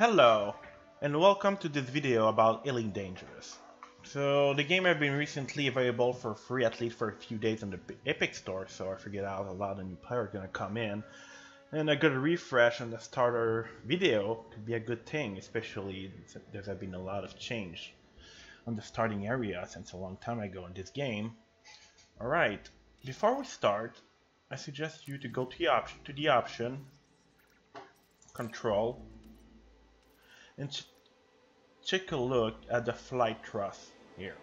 Hello, and welcome to this video about Elite Dangerous. So, the game has been recently available for free at least for a few days on the Epic Store, so I figured out a lot of new players are gonna come in. And a good refresh on the starter video could be a good thing, especially since there have been a lot of change on the starting area since a long time ago in this game. Alright, before we start, I suggest you to go to the option, to the option Control, and take a look at the flight thrust here.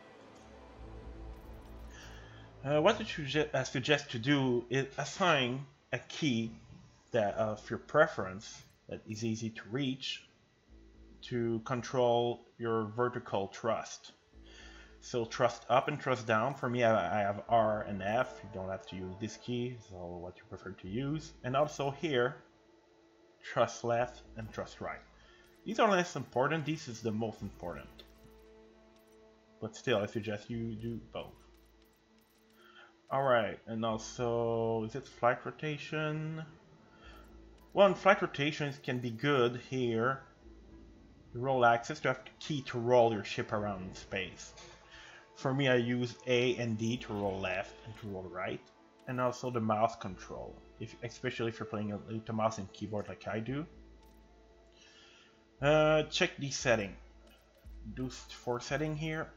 Uh, what I suggest to do is assign a key that of your preference that is easy to reach to control your vertical thrust. So thrust up and thrust down. For me, I, have R and F. You don't have to use this key, so what you prefer to use. And also here, thrust left and thrust right. These are less important, this is the most important. But still, I suggest you do both. Alright, and also, is it flight rotation? Well, flight rotations can be good here. roll axis, you have the key to roll your ship around in space. For me, I use A and D to roll left and to roll right. And also the mouse control, if, especially if you're playing with a mouse and keyboard like I do. Uh, check the setting. Do for setting here.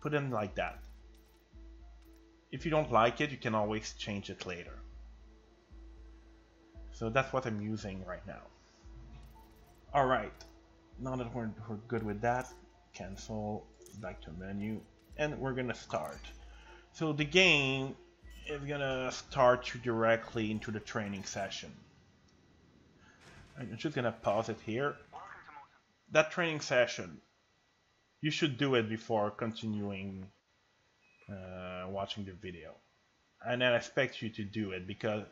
Put in like that. If you don't like it, you can always change it later. So that's what I'm using right now. Alright, now that we're, we're good with that, cancel, back to menu, and we're gonna start. So the game is gonna start you directly into the training session. I'm just gonna pause it here. That training session, you should do it before continuing uh, watching the video. And I expect you to do it because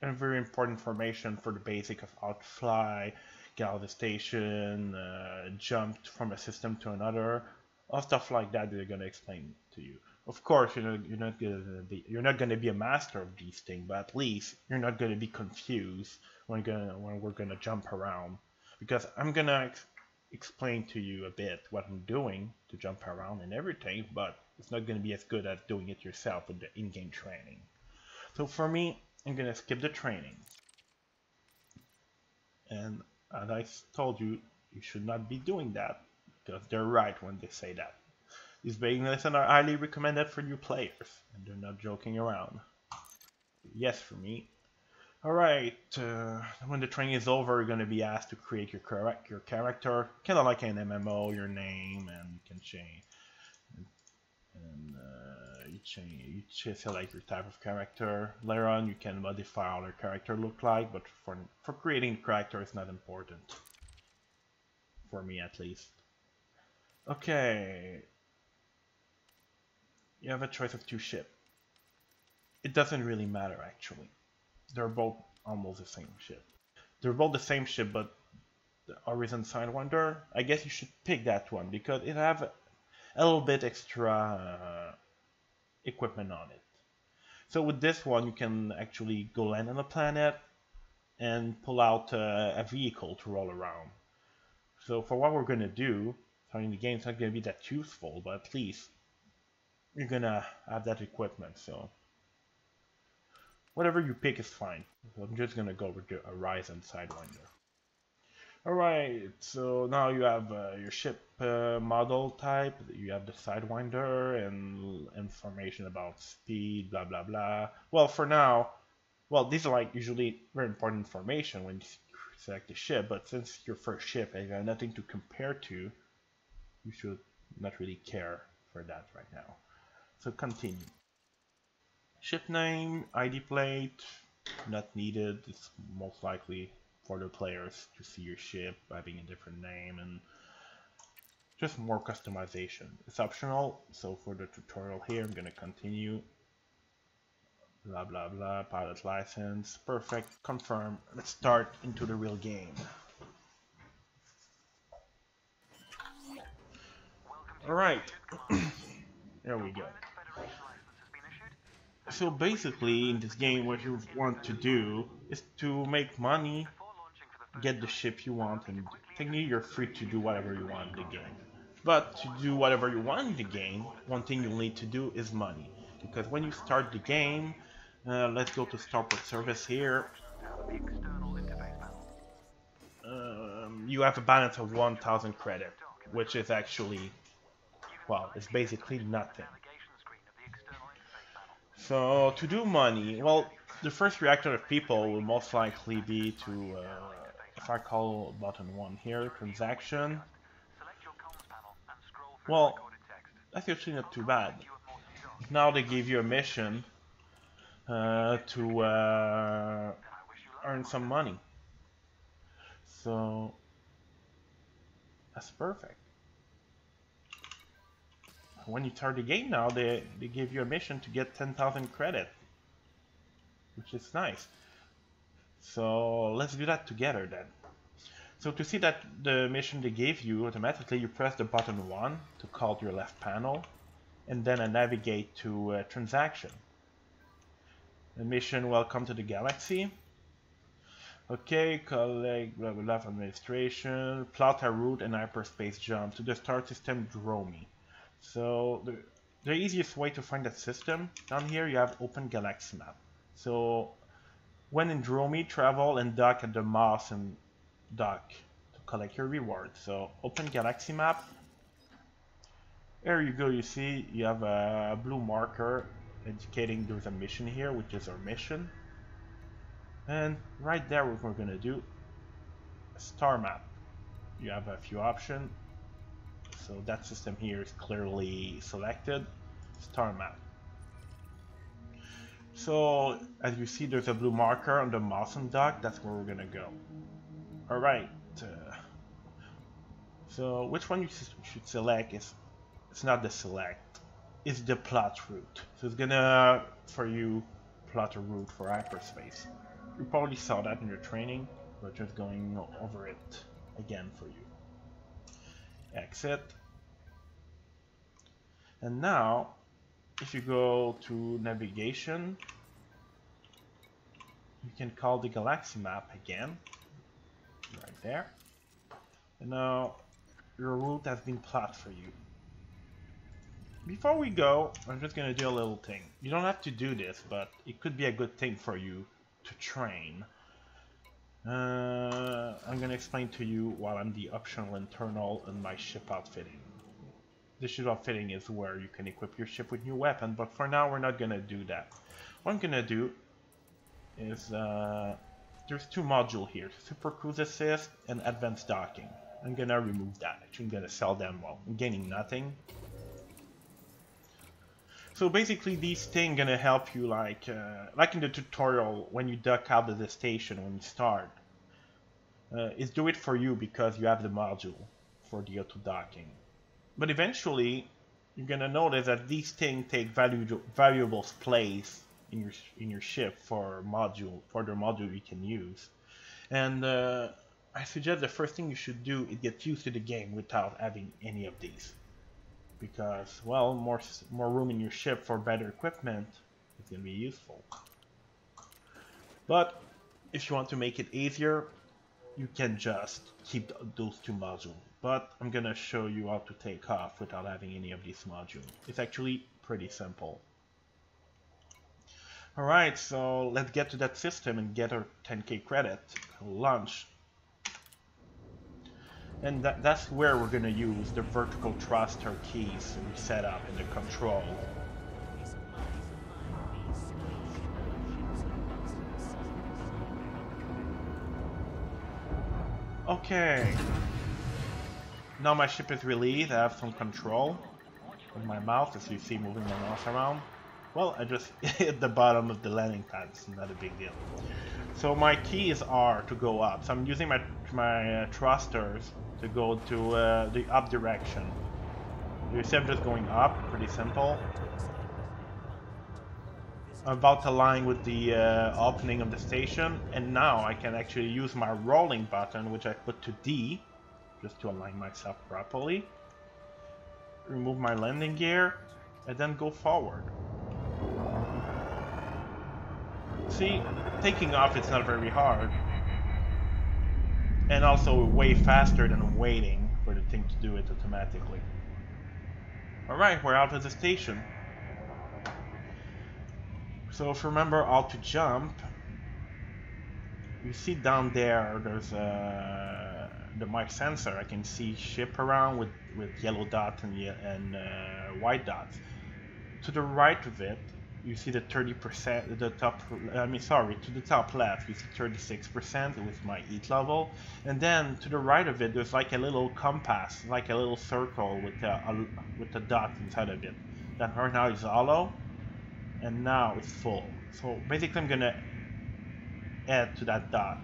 it's very important information for the basic of how to fly, uh, jump from a system to another, all stuff like that they're gonna explain to you. Of course, you know you're not gonna be you're not gonna be a master of these things, but at least you're not gonna be confused when gonna when we're gonna jump around because I'm gonna ex explain to you a bit what I'm doing to jump around and everything, but it's not gonna be as good as doing it yourself with the in-game training. So for me, I'm gonna skip the training. And as I told you, you should not be doing that because they're right when they say that. These beginning lessons are highly recommended for new players, and they're not joking around. Yes, for me, Alright, uh, when the training is over, you're going to be asked to create your, correct, your character, kind of like an MMO, your name, and you can change, and uh, you change, you select your type of character. Later on, you can modify how your character look like, but for, for creating character, it's not important. For me, at least. Okay. You have a choice of two ships. It doesn't really matter, actually they're both almost the same ship. They're both the same ship, but the Horizon Sidewinder, I guess you should pick that one because it have a little bit extra uh, equipment on it. So with this one, you can actually go land on a planet and pull out uh, a vehicle to roll around. So for what we're going to do, I the game's not going to be that useful, but at least you're going to have that equipment. So Whatever you pick is fine. I'm just gonna go with the Horizon Sidewinder. Alright, so now you have uh, your ship uh, model type, you have the Sidewinder and information about speed, blah blah blah. Well, for now, well, these are like usually very important information when you select the ship, but since your first ship and you have nothing to compare to, you should not really care for that right now. So continue. Ship name, ID plate, not needed. It's most likely for the players to see your ship having a different name and just more customization. It's optional, so for the tutorial here, I'm gonna continue. Blah blah blah, pilot license, perfect, confirm. Let's start into the real game. Alright, there we go so basically in this game what you want to do is to make money get the ship you want, and technically you're free to do whatever you want in the game. But to do whatever you want in the game, one thing you'll need to do is money. Because when you start the game, uh, let's go to Starport Service here. Um, you have a balance of 1000 credit, which is actually, well, it's basically nothing. So to do money, well, the first reaction of people will most likely be to, uh, if I call button 1 here, transaction. Well, that's actually not too bad. Now they give you a mission uh, to uh, earn some money. So that's perfect. When you start the game now, they, they give you a mission to get 10,000 credit, which is nice. So let's do that together then. So to see that the mission they gave you automatically, you press the button 1 to call your left panel, and then a navigate to a transaction. The mission Welcome to the Galaxy. Okay, collect blah blah blah administration, plot a route and hyperspace jump to the star system Dromi. So the, the easiest way to find that system, down here you have open galaxy map. So when in Dromi, travel and dock at the Mawson dock to collect your reward. So open galaxy map. There you go, you see you have a blue marker indicating there's a mission here, which is our mission. And right there what we're to do, star map. You have a few options. So that system here is clearly selected. Star map. So as you see there's a blue marker on the Mawson dock, that's where we're to go. Alright. Uh, so which one you should select is, it's not the select, it's the plot route. So it's gonna, for you, plot a route for hyperspace. You probably saw that in your training, but just going over it again for you. Exit. And now, if you go to navigation, you can call the galaxy map again, right there. And now, your route has been plotted for you. Before we go, I'm just going to do a little thing. You don't have to do this, but it could be a good thing for you to train. Uh, I'm gonna explain to you while I'm the optional internal in my ship outfitting. The ship outfitting is where you can equip your ship with new weapon, but for now we're not gonna do that. What I'm gonna do is, uh, there's two modules here, Super Cruise Assist and Advanced Docking. I'm gonna remove that, I'm gonna sell them, well, I'm gaining nothing, so basically these things gonna help you like, uh, like in the tutorial when you duck out of the station when you start. Uh, is do it for you because you have the module for the auto docking. But eventually you're gonna notice that these things take valuable valuable place in your in your ship for module for the module you can use. And uh, I suggest the first thing you should do is get used to the game without having any of these because, well, more, more room in your ship for better equipment is to be useful. But if you want to make it easier, you can just keep those two modules. But I'm going to show you how to take off without having any of these modules. It's actually pretty simple. Alright, so let's get to that system and get our 10k credit. Launch and that, that's where we're going to use the vertical thruster keys we set up in the control. Okay. Now my ship is released, I have some control with my mouse as you see moving my mouse around. Well, I just hit the bottom of the landing pad, it's not a big deal. So my key is R to go up, so I'm using my, my uh, thrusters to go to uh, the up direction. You see I'm just going up, pretty simple. I'm about to align with the uh, opening of the station, and now I can actually use my rolling button, which I put to D, just to align myself properly. Remove my landing gear, and then go forward. See, taking off it's not very hard. and also way faster than waiting for the thing to do it automatically. Alright, we're out of the station. So if remember how to jump, you see down there, there's uh, the mic sensor. I can see ship around with, with yellow dots and, and uh, white dots. To the right of it, you see the 30%, the top, I mean, sorry, to the top left, you see 36% with my heat level. And then to the right of it, there's like a little compass, like a little circle with a, a with a dot inside of it. That right now is hollow, and now it's full. So basically I'm gonna add to that dot.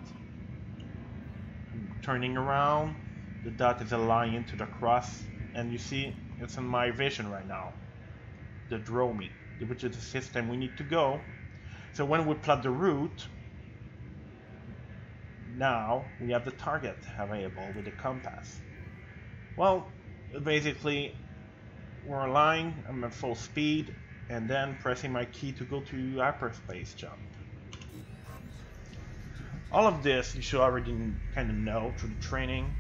I'm turning around, the dot is aligning to the cross, and you see it's in my vision right now. The Dromi which is the system we need to go. So when we plot the route, now we have the target available with the compass. Well, basically, we're aligned, I'm at full speed, and then pressing my key to go to hyperspace jump. All of this you should already kind of know through the training,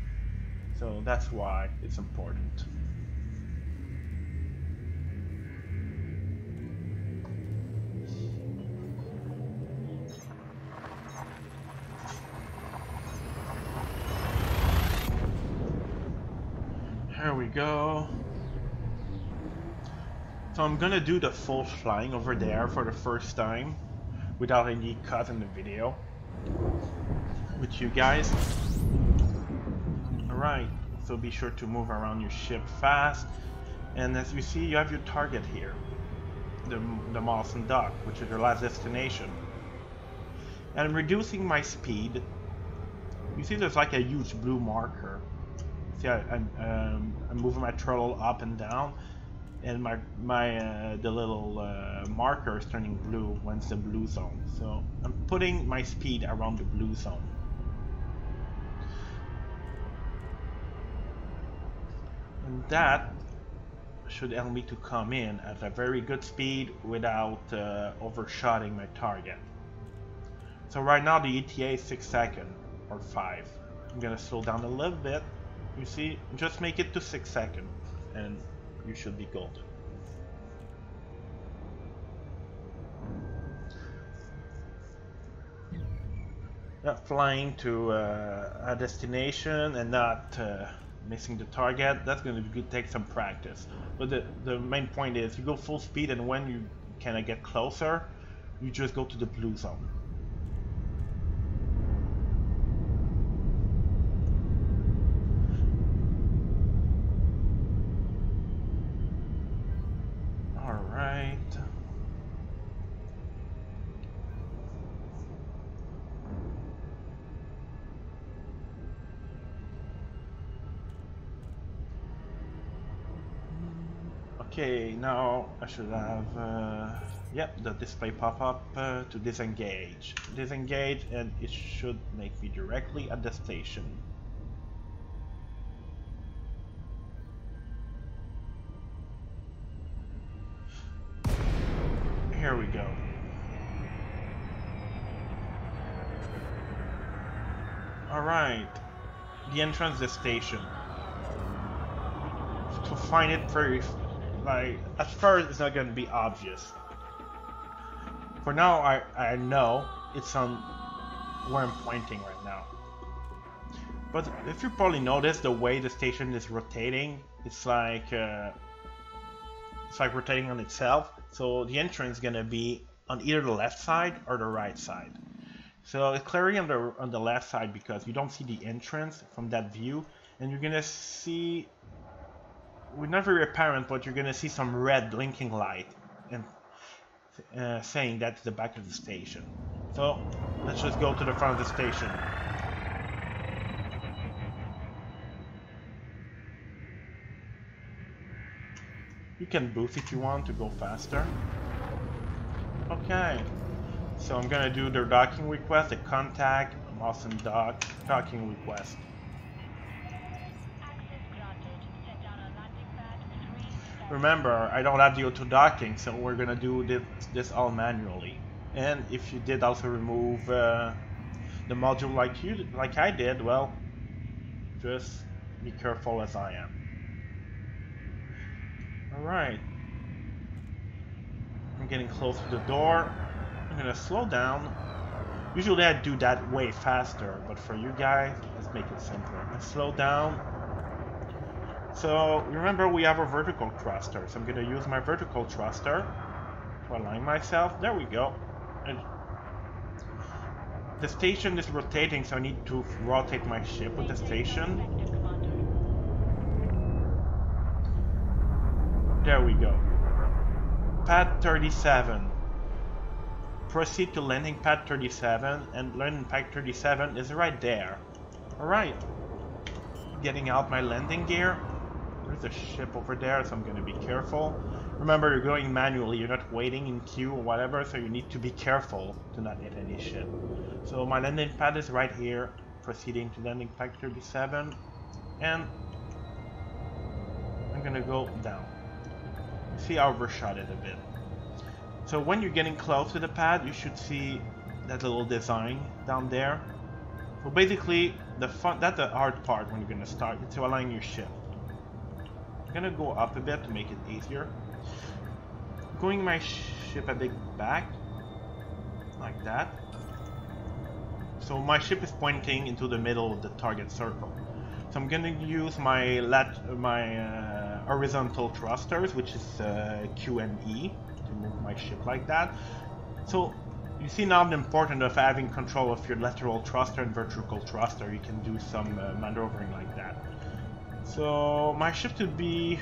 so that's why it's important. Go. So I'm gonna do the full flying over there for the first time without any cut in the video with you guys. Alright, so be sure to move around your ship fast. And as you see, you have your target here. The, the Mawson Dock, which is your last destination. And I'm reducing my speed. You see there's like a huge blue marker see I, am um, I'm moving my throttle up and down and my my uh, the little uh, marker is turning blue it's the blue zone. So I'm putting my speed around the blue zone. And that should help me to come in at a very good speed without uh, overshooting my target. So right now the ETA is 6 seconds or 5 I'm gonna slow down a little bit you see, just make it to 6 seconds and you should be golden. Not flying to uh, a destination and not uh, missing the target, that's going to take some practice. But the, the main point is you go full speed and when you kind of get closer, you just go to the blue zone. Okay, now I should have, uh, yep, the display pop up uh, to disengage. Disengage and it should make me directly at the station. Here we go. Alright, the entrance the station. To find it very like, at first it's not going to be obvious. For now, I, I know it's on where I'm pointing right now. But if you probably notice the way the station is rotating, it's like uh, it's like rotating on itself. So the entrance is gonna be on either the left side or the right side. So it's clearly on the on the left side because you don't see the entrance from that view, and you're gonna see we're not very apparent, but you're gonna see some red blinking light and uh, saying that's the back of the station. So let's just go to the front of the station. You can boost if you want to go faster. Okay. So I'm gonna do the docking request, the contact, Mawson dock docking request. Remember, I don't have the auto docking, so we're gonna do this, this all manually. And if you did also remove uh, the module like you, like I did, well, Just be careful as I am. Alright. I'm getting close to the door. I'm gonna slow down. Usually I do that way faster, but for you guys, let's make it simpler. Let's slow down. So remember we have a vertical thruster, so I'm gonna use my vertical thruster to align myself. There we go. And the station is rotating, so I need to rotate my ship with the station. There we go. Pad 37. Proceed to landing pad 37, and landing pad 37 is right there. Alright. Getting out my landing gear. There's a ship over there, so I'm gonna be careful. Remember, you're going manually, you're not waiting in queue or whatever, so you need to be careful to not hit any ship. So my landing pad is right here, proceeding to landing pad 37, and I'm gonna go down. See, I overshot it a bit. So when you're getting close to the pad, you should see that little design down there. So basically, the fun that's the hard part when you're gonna start, it's to align your ship. Gonna go up a bit to make it easier. Going my ship a bit back, like that. So my ship is pointing into the middle of the target circle. So I'm gonna use my lat my uh, horizontal thrusters, which is uh, Q and E, to move my ship like that. So you see now the importance of having control of your lateral thruster and vertical thruster. You can do some uh, maneuvering like that. So my ship would be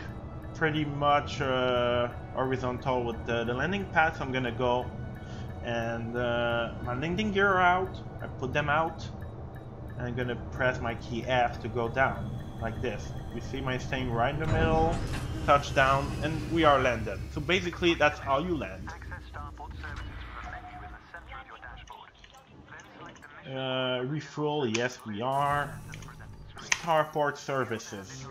pretty much uh, horizontal with the, the landing pads. I'm gonna go and uh, my landing gear out. I put them out. And I'm gonna press my key F to go down like this. You see my thing right in the middle, touchdown, and we are landed. So basically, that's how you land. Uh, refuel, yes we are. Starport services.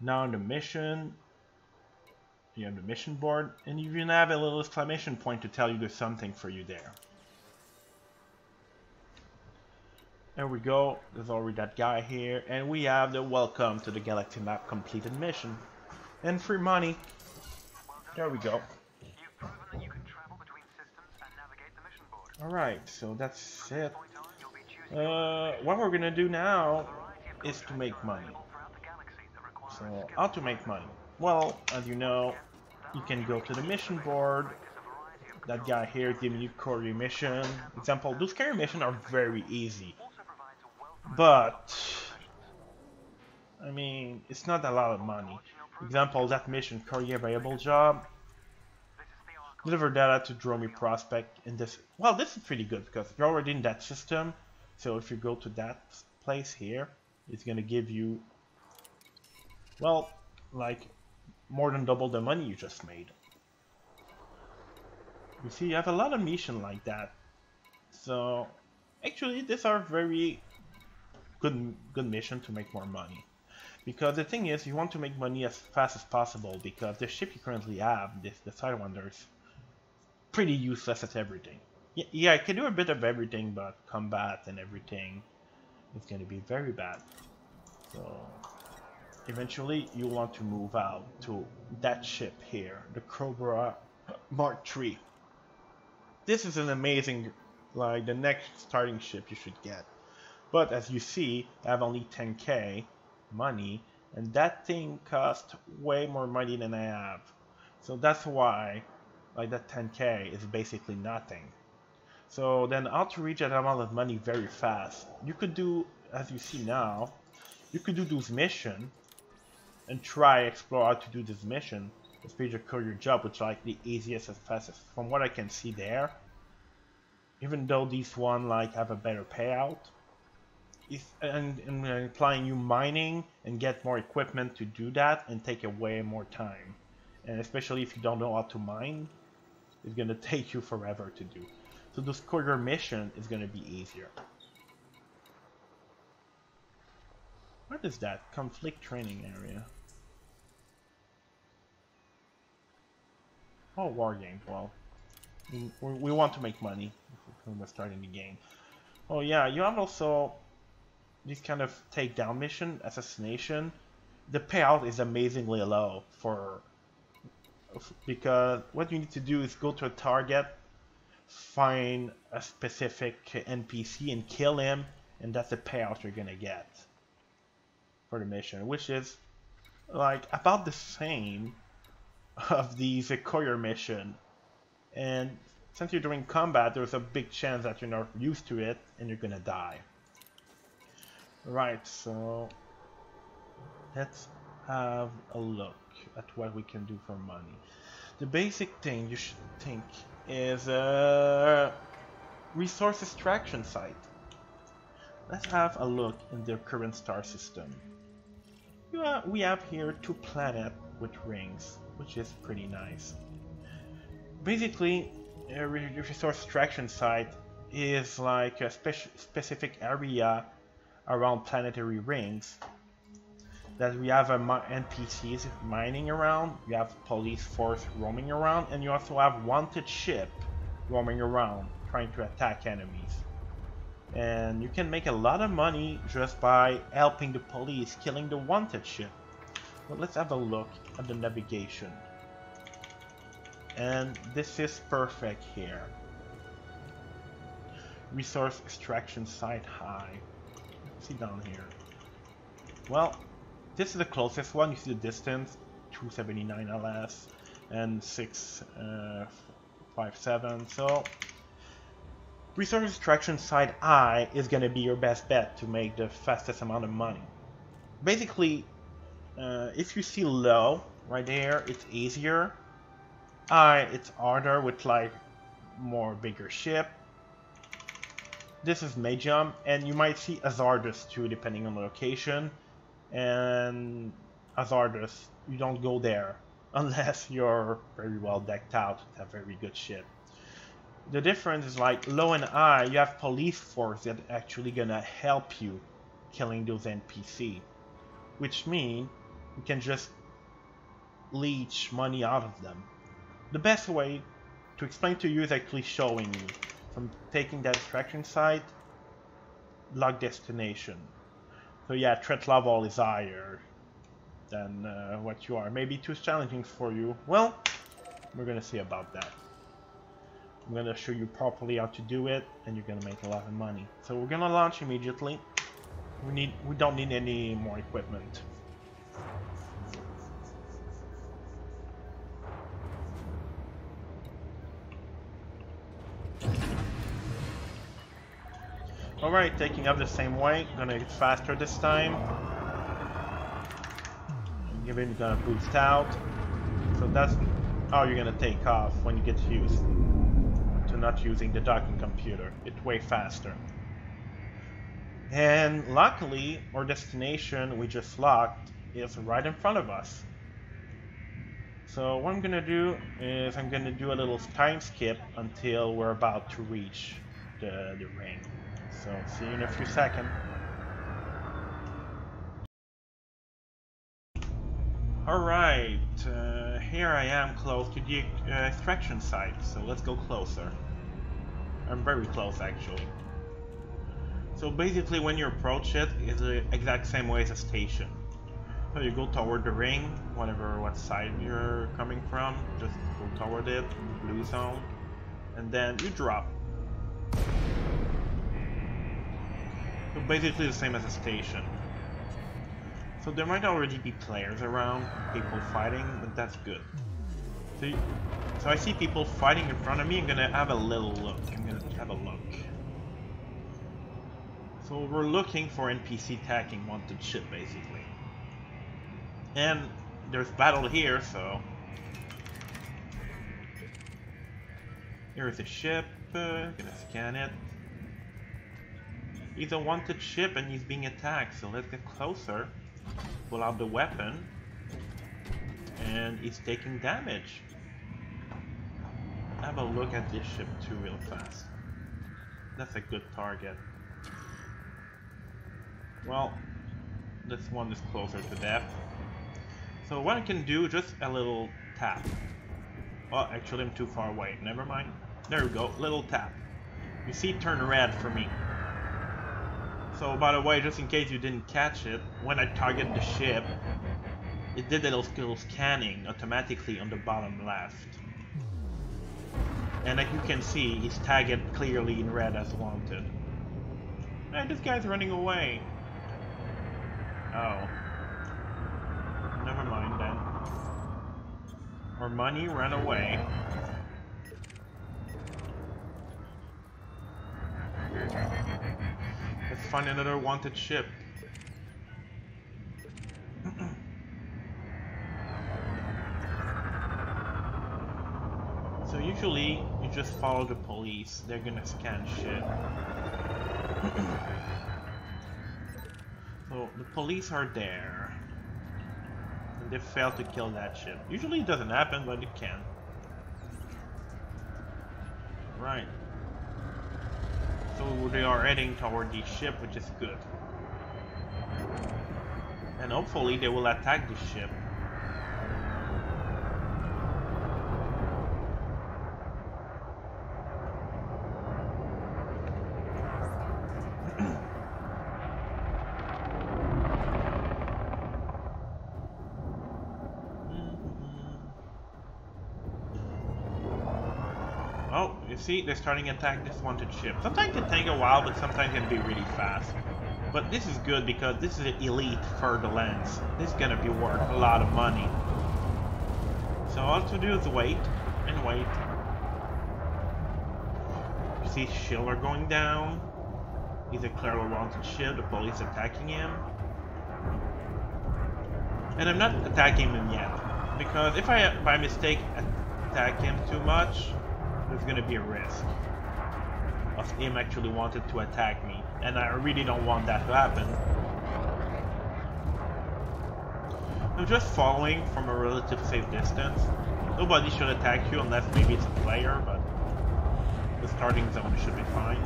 Now on the mission, you have the mission board, and you even have a little exclamation point to tell you there's something for you there. There we go, there's already that guy here, and we have the welcome to the Galaxy Map completed mission. And free money. There we go. Alright, so that's it. Uh, what we're gonna do now is to make money. So, how to make money? Well, as you know, you can go to the mission board. That guy here giving you courier mission. Example, those courier missions are very easy. But, I mean, it's not a lot of money. Example, that mission, courier variable job. Deliver data to Dromi prospect in this. Well, this is pretty good because you're already in that system. So if you go to that place here, it's gonna give you, well, like more than double the money you just made. You see, you have a lot of mission like that. So, actually, these are very good good mission to make more money. Because the thing is, you want to make money as fast as possible because the ship you currently have, this, the Sidewinder, is pretty useless at everything. Yeah, yeah, I can do a bit of everything, but combat and everything is going to be very bad. So, eventually you want to move out to that ship here, the Cobra Mark III. This is an amazing, like the next starting ship you should get. But as you see, I have only 10k money, and that thing costs way more money than I have. So that's why, like that 10k is basically nothing. So then how to reach that amount of money very fast? You could do, as you see now, you could do those missions and try explore how to do this mission. This page of courier job, which like the easiest and fastest. From what I can see there, even though these one like have a better payout, if, and, and implying you mining and get more equipment to do that and take away more time. And especially if you don't know how to mine, it's gonna take you forever to do. So this courier mission is gonna be easier. What is that? Conflict training area. Oh, war game. Well, We, we want to make money when we're starting the game. Oh yeah, you have also this kind of takedown mission, assassination. The payout is amazingly low for because what you need to do is go to a target, find a specific NPC and kill him, and that's the payout you're gonna get for the mission, which is like about the same of the courier mission. And since you're doing combat, there's a big chance that you're not used to it and you're gonna die. Right, so let's have a look at what we can do for money. The basic thing you should think is a resource extraction site. Let's have a look in the current star system. We have here two planets with rings, which is pretty nice. Basically, a resource extraction site is like a speci specific area around planetary rings that we have a NPCs mining around, we have police force roaming around, and you also have wanted ship roaming around trying to attack enemies. And you can make a lot of money just by helping the police killing the wanted ship. But let's have a look at the navigation. And this is perfect here. Resource extraction site high. See down here. Well, this is the closest one. You see the distance, 279 LS and 657. Uh, so resource extraction side I is going to be your best bet to make the fastest amount of money. Basically, uh, if you see low right there, it's easier. I, it's harder with like more bigger ship. This is medium, and you might see hazardous too, depending on the location and hazardous, you don't go there unless you're very well decked out with a very good ship. The difference is like low and high, you have police force that actually gonna help you killing those NPC, which mean you can just leech money out of them. The best way to explain to you is actually showing you from taking that extraction site, log destination. So yeah, threat level is higher than uh, what you are. Maybe too challenging for you. Well, we're gonna see about that. I'm gonna show you properly how to do it, and you're gonna make a lot of money. So we're gonna launch immediately. We need, we don't need any more equipment. Alright, taking up the same way. Gonna get faster this time. Giving gonna boost out. So that's how you're gonna take off when you get used to not using the docking computer. It's way faster. And luckily, our destination we just locked is right in front of us. So what I'm gonna do is I'm gonna do a little time skip until we're about to reach the, the ring. So, see you in a few seconds. Alright, uh, here I am close to the uh, extraction site, so let's go closer. I'm very close actually. So basically when you approach it, it's the exact same way as a station. So you go toward the ring, whatever what side you're coming from, just go toward it, blue zone, and then you drop. So basically the same as a station. So there might already be players around, people fighting, but that's good. So, you, so I see people fighting in front of me, I'm gonna have a little look. I'm gonna have a look. So we're looking for NPC attacking wanted ship, basically. And there's battle here, so... Here's a ship, uh, gonna scan it. He's a wanted ship and he's being attacked, so let's get closer. Pull out the weapon. And he's taking damage. Have a look at this ship too real fast. That's a good target. Well, this one is closer to death. So what I can do, just a little tap. Oh, actually I'm too far away. Never mind. There we go, little tap. You see turn red for me. So by the way, just in case you didn't catch it, when I target the ship, it did a little scanning automatically on the bottom left. And like you can see, he's tagged clearly in red as wanted. Hey, this guy's running away. Oh. Never mind then. Our money ran away. Find another wanted ship. so usually, you just follow the police. They're gonna scan shit. so, the police are there. And they fail to kill that ship. Usually it doesn't happen, but it can. Right. They are heading toward the ship, which is good. And hopefully they will attack the ship. See, they're starting to attack this wanted ship. Sometimes it can take a while, but sometimes it can be really fast. But this is good because this is an elite fer-de-lance. This is gonna be worth a lot of money. So all to do is wait and wait. You see Schiller going down. He's a clearly wanted ship, the police attacking him. And I'm not attacking him yet. Because if I, by mistake, attack him too much, there's gonna be a risk of him actually wanted to attack me. And I really don't want that to happen. I'm just following from a relative safe distance. Nobody should attack you unless maybe it's a player, but the starting zone should be fine.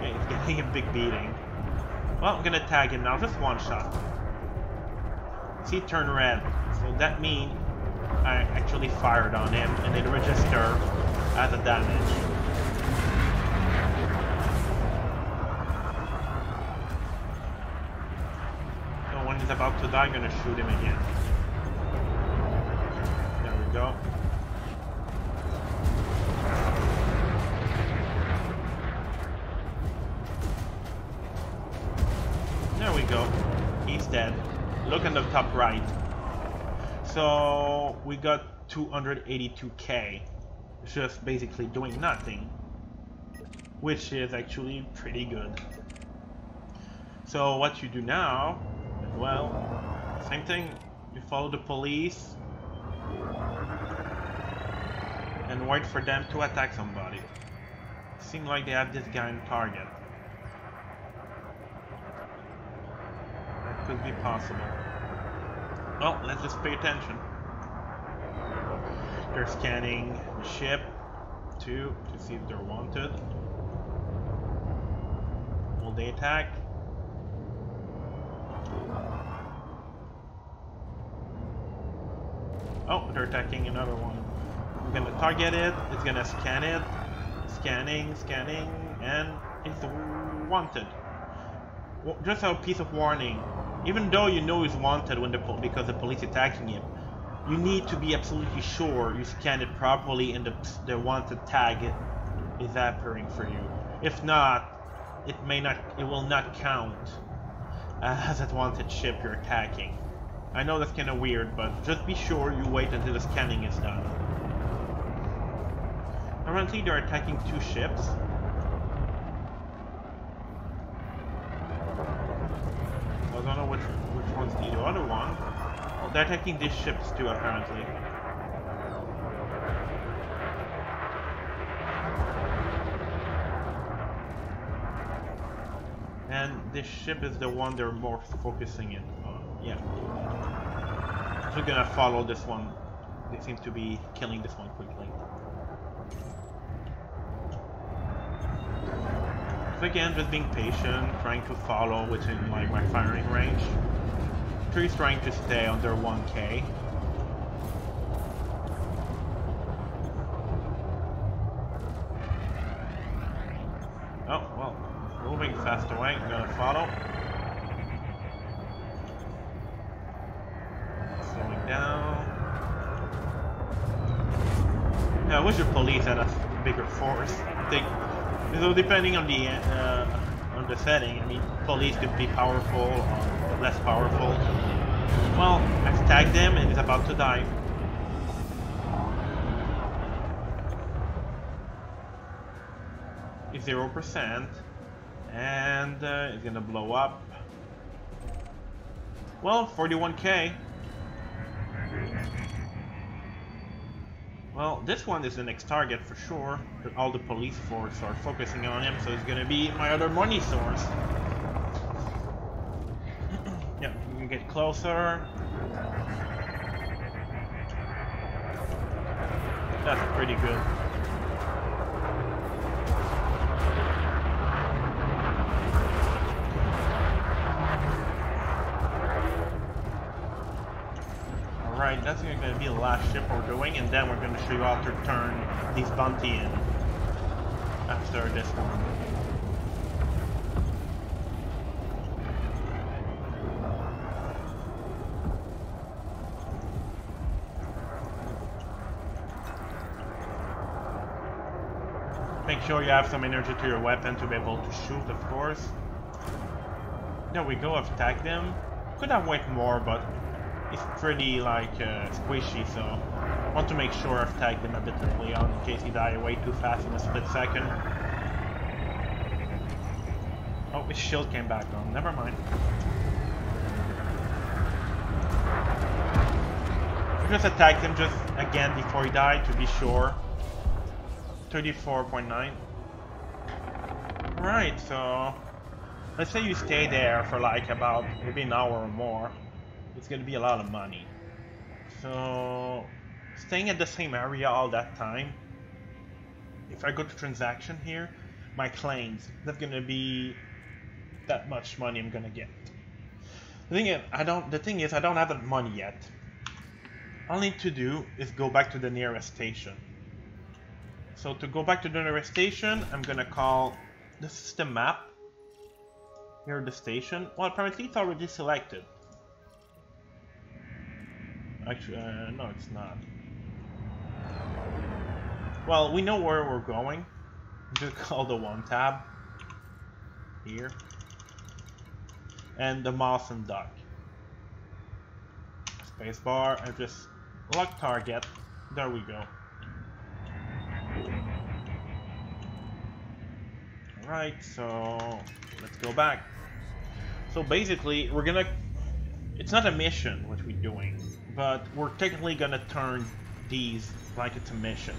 Yeah, he's getting a big beating. Well, I'm gonna tag him now, just one shot. See, turn red. So that means I actually fired on him and it registered as a damage. So when he's about to die, I'm gonna shoot him again. There we go. There we go. He's dead. Look in the top right. So we got 282k just basically doing nothing which is actually pretty good. So what you do now well same thing. You follow the police and wait for them to attack somebody. Seem like they have this guy in target. That could be possible. Well, let's just pay attention. They're scanning the ship, too, to see if they're wanted. Will they attack? Oh, they're attacking another one. I'm gonna target it, it's gonna scan it. Scanning, scanning, and it's wanted. Just a piece of warning. Even though you know he's wanted when the because the police attacking him, you need to be absolutely sure you scan it properly and the, the wanted tag is appearing for you. If not, it may not, it will not count as that wanted ship you're attacking. I know that's kind of weird, but just be sure you wait until the scanning is done. Currently, they're attacking two ships. I don't know which which one's the other one. They're attacking these ships too, apparently. And this ship is the one they're more focusing in on. Yeah. So we're gonna follow this one. They seem to be killing this one quickly. So again, just being patient, trying to follow within like my firing range trees trying to stay under 1k. Oh, well, moving fast away, I'm gonna follow. Slowing down. Yeah, I wish the police had a bigger force. They, so depending on the uh, on the setting, I mean, police could be powerful. Or, less powerful. Well, I've tagged him and he's about to die. He's 0% and uh, it's gonna blow up. Well, 41k. Well, this one is the next target for sure. All the police force are focusing on him, so it's gonna be my other money source. yeah, you can get closer. That's pretty good. Alright, that's going to be the last ship we're doing, and then we're going to show you how to turn these bounty in after this one. Make sure you have some energy to your weapon to be able to shoot, of course. There we go, I've tagged him. Could have waited more, but it's pretty like uh, squishy, so I want to make sure I've tagged him a bit early on in case he died way too fast in a split second. Oh, his shield came back on. Never mind. I just attacked him just again before he died to be sure. 34.9. Right, so let's say you stay there for like about maybe an hour or more it's to be a lot of money. So, staying at the same area all that time, if I go to transaction here, my claims, that's to be that much money I'm to get. The thing is, I don't. The thing is, I don't have that money yet. All I need to do is go back to the nearest station. So to go back to the nearest station, I'm gonna call the map. Near the station. Well, apparently it's already selected. Actually, uh, no, it's not. Well, we know where we're going. Just call the one tab here, and the Mawson dock. Spacebar and just lock target. There we go. Alright, so let's go back. So basically, we're gonna... It's not a mission, what we're doing but we're technically gonna turn these like it's a mission.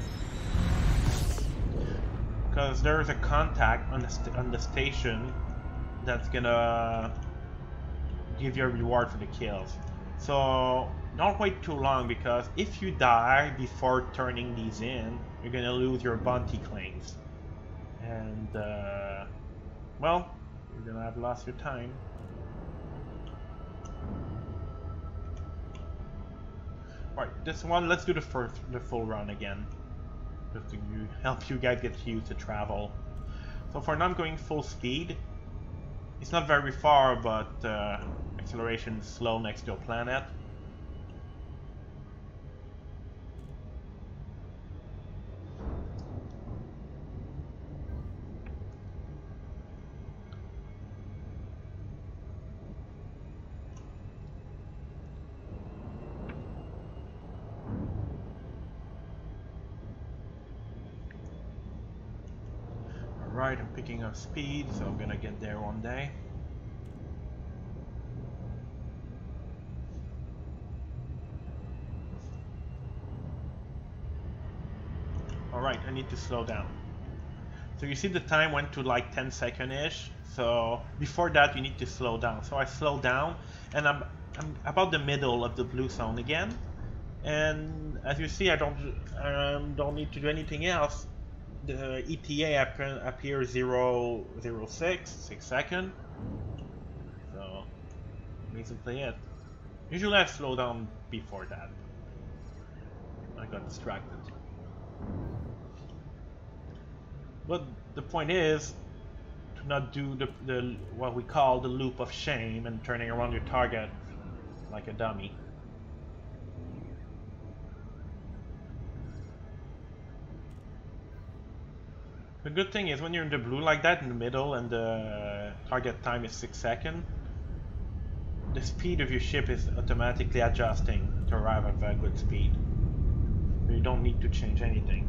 Because there's a contact on the, on the station that's gonna give you a reward for the kills. So don't wait too long because if you die before turning these in, you're gonna lose your bounty claims. And, uh, well, you're gonna have lost your time. Alright, this one, let's do the first, the full run again. Just to help you guys get used to travel. So for now I'm going full speed. It's not very far, but uh, acceleration is slow next to a planet. Right, I'm picking up speed, so I'm gonna get there one day. Alright, I need to slow down. So you see the time went to like 10 second-ish, so before that you need to slow down. So I slow down, and I'm, I'm about the middle of the blue zone again. And as you see, I don't um, don't need to do anything else the ETA appears 0, 0 06, 6 second. So, basically it. Usually I slow down before that. I got distracted. But the point is to not do the, the what we call the loop of shame and turning around your target like a dummy. The good thing is when you're in the blue like that in the middle and the uh, target time is 6 seconds, the speed of your ship is automatically adjusting to arrive at a good speed. You don't need to change anything.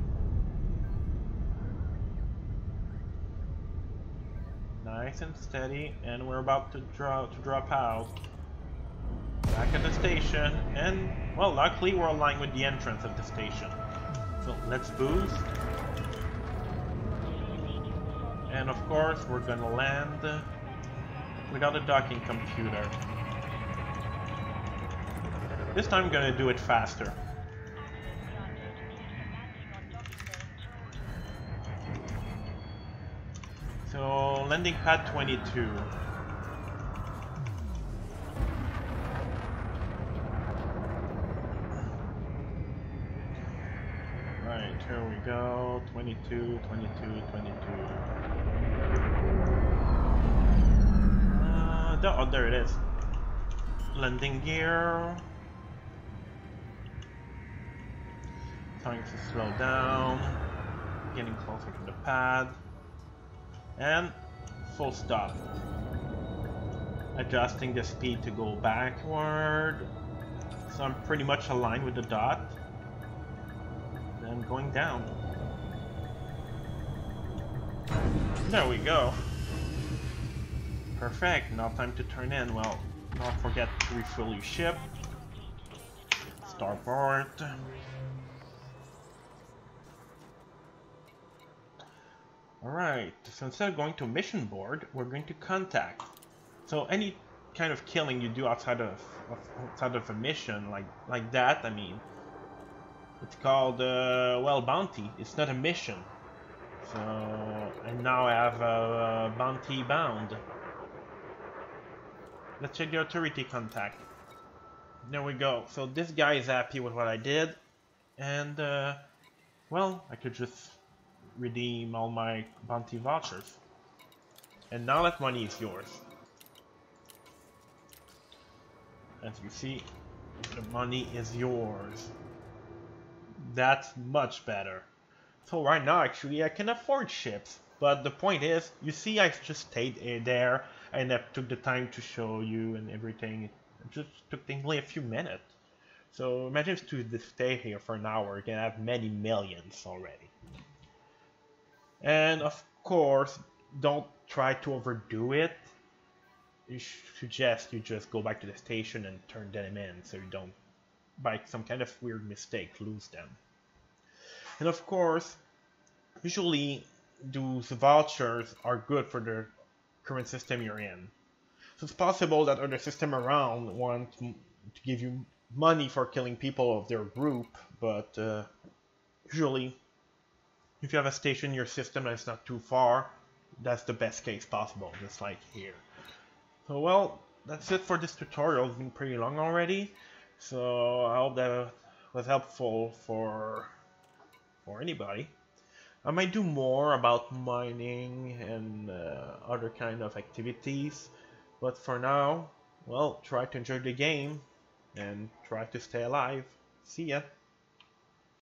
Nice and steady, and we're about to draw to drop out. Back at the station, and well, luckily we're aligned with the entrance of the station. So let's boost. And of course, we're gonna land without a docking computer. This time I'm gonna do it faster. So, landing pad 22. Right, here we go. 22, 22, 22. Uh, oh, there it is. Landing gear. Time to slow down. Getting closer to the pad. And full stop. Adjusting the speed to go backward. So I'm pretty much aligned with the dot. Then going down. There we go. Perfect, now time to turn in. Well, don't forget to refill your ship. Starboard. Alright, so instead of going to mission board, we're going to contact. So any kind of killing you do outside of, of outside of a mission like like that, I mean, it's called uh, well bounty. It's not a mission. So and now I have a, a bounty bound. Let's check the authority contact. There we go. So this guy is happy with what I did, and uh, well, I could just redeem all my bounty vouchers. And now that money is yours. As you see, the money is yours. That's much better. So right now, actually, I can afford ships. But the point is, you see, I just stayed there and I took the time to show you and everything. It just took only a few minutes. So imagine if to stay here for an hour, you can have many millions already. And of course, don't try to overdo it. You suggest you just go back to the station and turn them in so you don't, by some kind of weird mistake, lose them. And of course, usually those vouchers are good for the current system you're in. So it's possible that other system around want to give you money for killing people of their group, but uh, usually if you have a station in your system that's not too far, that's the best case possible, just like here. So well, that's it for this tutorial. It's been pretty long already, so I hope that was helpful for for anybody. I might do more about mining and uh, other kind of activities, but for now, well, try to enjoy the game and try to stay alive. See ya!